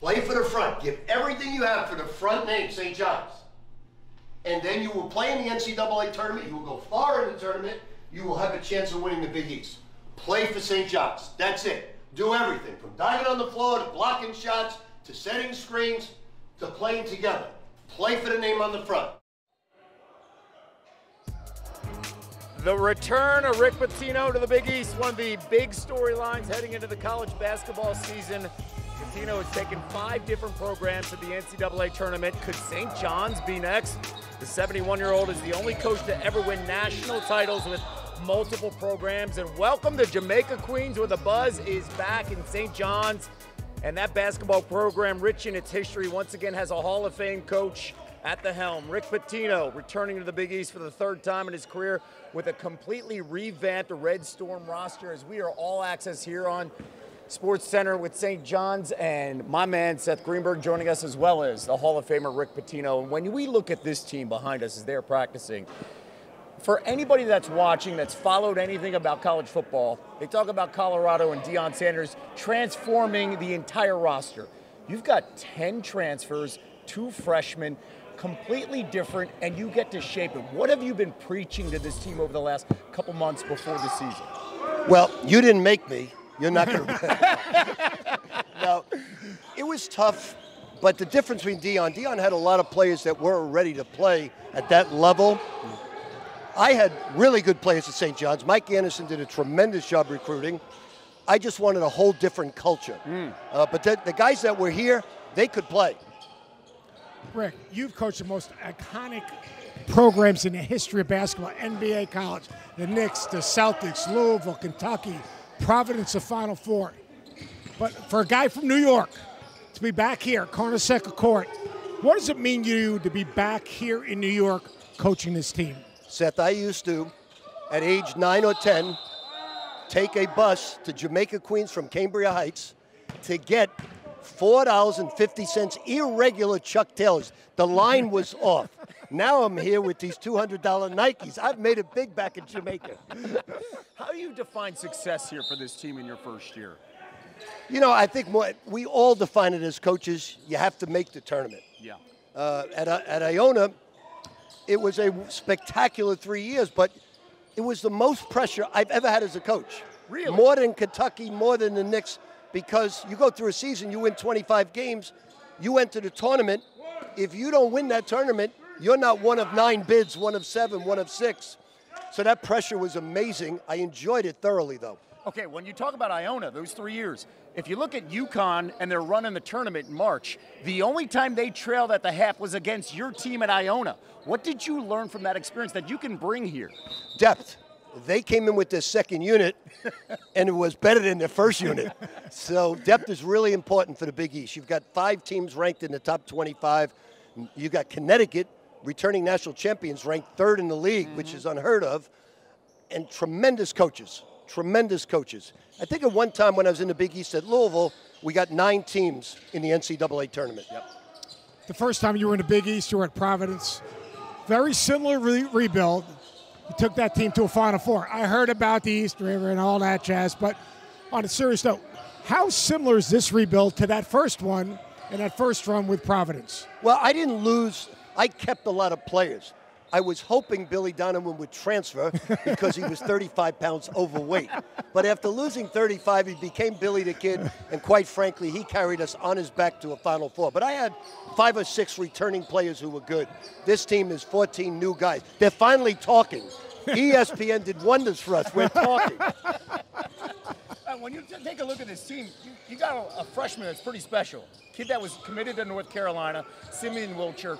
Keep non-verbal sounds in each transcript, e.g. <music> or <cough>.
Play for the front. Give everything you have for the front name, St. John's. And then you will play in the NCAA tournament. You will go far in the tournament. You will have a chance of winning the Big East. Play for St. John's. That's it. Do everything from diving on the floor to blocking shots to setting screens to playing together. Play for the name on the front. The return of Rick Pitino to the Big East, one of the big storylines heading into the college basketball season. Pitino has taken five different programs to the NCAA tournament. Could St. John's be next? The 71 year old is the only coach to ever win national titles with multiple programs. And welcome to Jamaica Queens, where the buzz is back in St. John's. And that basketball program, rich in its history, once again has a Hall of Fame coach at the helm. Rick Pitino returning to the Big East for the third time in his career with a completely revamped Red Storm roster as we are all access here on Sports Center with St. John's and my man Seth Greenberg joining us as well as the Hall of Famer Rick Pitino. And when we look at this team behind us as they're practicing, for anybody that's watching that's followed anything about college football, they talk about Colorado and Deion Sanders transforming the entire roster. You've got 10 transfers, two freshmen, completely different, and you get to shape it. What have you been preaching to this team over the last couple months before the season? Well, you didn't make me. You're not going <laughs> to. no, it was tough, but the difference between Deion, Deion had a lot of players that were ready to play at that level. I had really good players at St. John's. Mike Anderson did a tremendous job recruiting. I just wanted a whole different culture. Mm. Uh, but the, the guys that were here, they could play. Rick, you've coached the most iconic programs in the history of basketball, NBA college, the Knicks, the Celtics, Louisville, Kentucky, Providence, the Final Four. But for a guy from New York to be back here, Carnesecca Court, what does it mean to you to be back here in New York coaching this team? Seth, I used to, at age nine or 10, take a bus to Jamaica Queens from Cambria Heights to get $4.50 irregular Chuck Taylors. The line was off. Now I'm here with these $200 Nikes. I've made it big back in Jamaica. <laughs> How do you define success here for this team in your first year? You know, I think more, we all define it as coaches. You have to make the tournament. Yeah. Uh, at, at Iona, it was a spectacular three years, but it was the most pressure I've ever had as a coach. Really? More than Kentucky, more than the Knicks, because you go through a season, you win 25 games, you enter the tournament. If you don't win that tournament, you're not one of nine bids, one of seven, one of six. So that pressure was amazing. I enjoyed it thoroughly, though. Okay, when you talk about Iona, those three years, if you look at UConn and they're running the tournament in March, the only time they trailed at the half was against your team at Iona. What did you learn from that experience that you can bring here? Depth. They came in with their second unit, <laughs> and it was better than their first unit. <laughs> So depth is really important for the Big East. You've got five teams ranked in the top 25. You've got Connecticut, returning national champions, ranked third in the league, mm-hmm. which is unheard of, and tremendous coaches tremendous coaches. I think at one time when I was in the Big East at Louisville, we got nine teams in the NCAA tournament. Yep. The first time you were in the Big East, you were at Providence. Very similar re- rebuild. You took that team to a Final Four. I heard about the East River and all that jazz, but on a serious note, how similar is this rebuild to that first one and that first run with Providence? Well, I didn't lose. I kept a lot of players. I was hoping Billy Donovan would transfer <laughs> because he was 35 pounds overweight. But after losing 35, he became Billy the Kid, and quite frankly, he carried us on his back to a Final Four. But I had five or six returning players who were good. This team is 14 new guys. They're finally talking. <laughs> ESPN did wonders for us. We're talking. <laughs> when you take a look at this team, you, you got a, a, freshman that's pretty special. Kid that was committed to North Carolina, Simeon Wilcher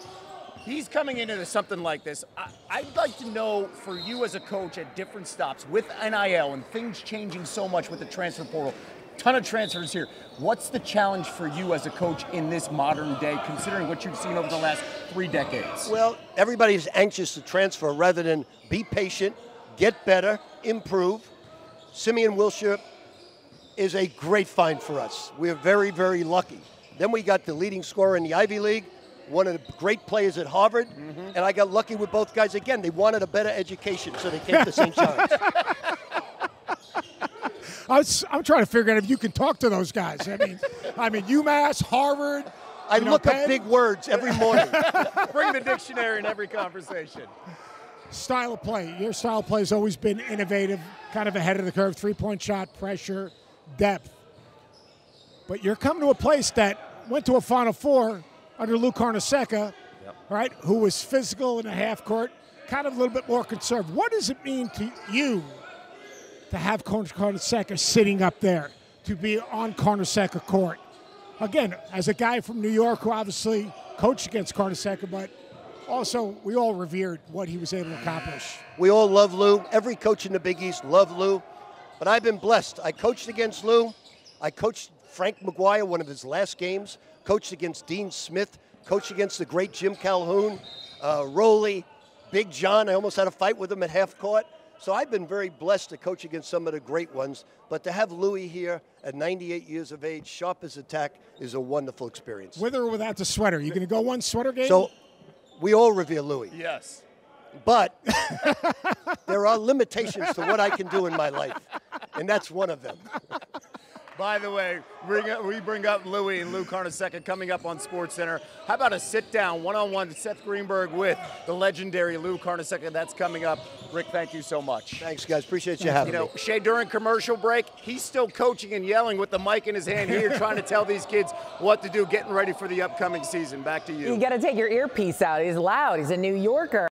he's coming into something like this. I, would like to know for you as a coach at different stops with NIL and things changing so much with the transfer portal, ton of transfers here. What's the challenge for you as a coach in this modern day, considering what you've seen over the last three decades? Well, everybody's anxious to transfer rather than be patient, get better, improve. Simeon Wilcher is a great find for us. We're very, very lucky. Then we got the leading scorer in the Ivy League one of the great players at Harvard, mm-hmm. and I got lucky with both guys again. They wanted a better education, so they came to St. <laughs> John's. I was, I'm trying to figure out if you can talk to those guys. I mean, I mean UMass, Harvard. I you know, look up big words every morning. <laughs> Bring the dictionary in every conversation. style of play. Your style of play has always been innovative, kind of ahead of the curve, three point shot, pressure, depth. But you're coming to a place that went to a Final Four under Lou Carnesecca, right, who was physical in the half court, kind of a little bit more conservative. What does it mean to you to have Carnesecca sitting up there, to be on Carnesecca court? Again, as a guy from New York who obviously coached against Carnesecca, but also we all revered what he was able to accomplish. We all love Lou. Every coach in the Big East love Lou. But I've been blessed. I coached against Lou. I coached Frank McGuire one of his last games. Coached against Dean Smith. Coached against the great Jim Calhoun, uh, Rollie, Big John. I almost had a fight with him at half court. So I've been very blessed to coach against some of the great ones. But to have Louis here at 98 years of age, sharp as attack, is a wonderful experience. With or without the sweater, you going to go one sweater game? So we all revere Louis. Yes. But <laughs> there are limitations to what I can do in my life, and that's one of them. By the way, bring up, we bring up Louie and Lou Carnesecca coming up on Sports Center. How about a sit down one on one Seth Greenberg with the legendary Lou Carnesecca? That's coming up. Rick, thank you so much. Thanks, guys. Appreciate you having You know, me. Shay, during commercial break, he's still coaching and yelling with the mic in his hand here, <laughs> trying to tell these kids what to do, getting ready for the upcoming season. Back to you. You got to take your earpiece out. He's loud. He's a New Yorker.